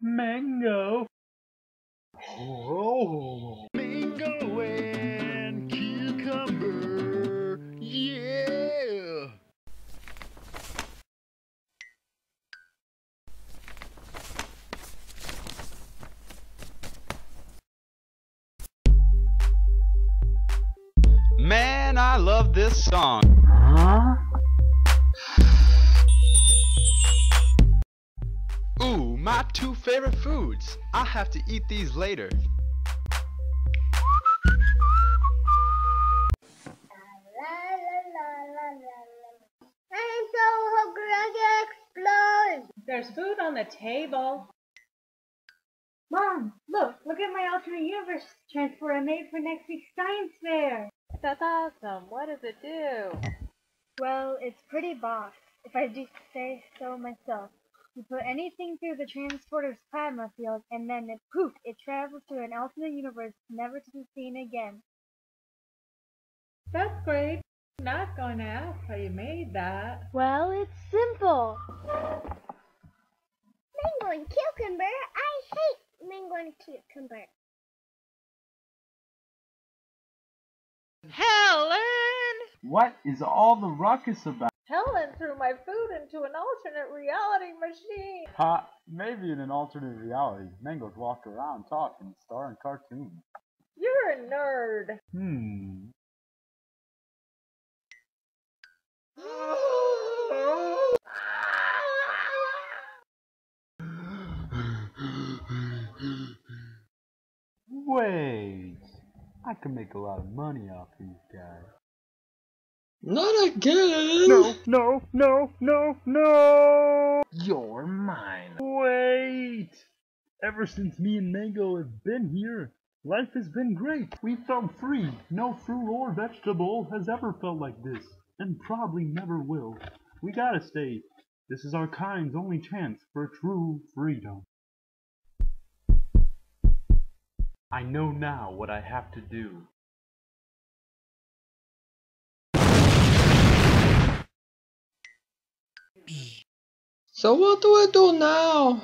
Mango. Oh. Mango and cucumber. Yeah. Man, I love this song. Two favorite foods. I'll have to eat these later. I'm so hungry I can explode. There's food on the table. Mom, look, look at my alternate universe transport I made for next week's science fair. That's awesome. What does it do? Well, it's pretty boss, if I do say so myself. You put anything through the transporter's plasma field, and then it, poof, it travels to an alternate universe never to be seen again. That's great. Not going to ask how you made that. Well, it's simple. Mango and cucumber. I hate mango and cucumber. Helen! What is all the ruckus about? Helen threw my food into an alternate reality machine. Ha, maybe in an alternate reality, mangoes walk around, talk, and star in cartoons. You're a nerd. Hmm. Wait, I can make a lot of money off these guys. Not again. No, no, no, no, no! You're mine. Wait! Ever since me and Mango have been here, life has been great. We felt free. No fruit or vegetable has ever felt like this, and probably never will. We gotta stay. This is our kind's only chance for true freedom. I know now what I have to do. So what do I do now?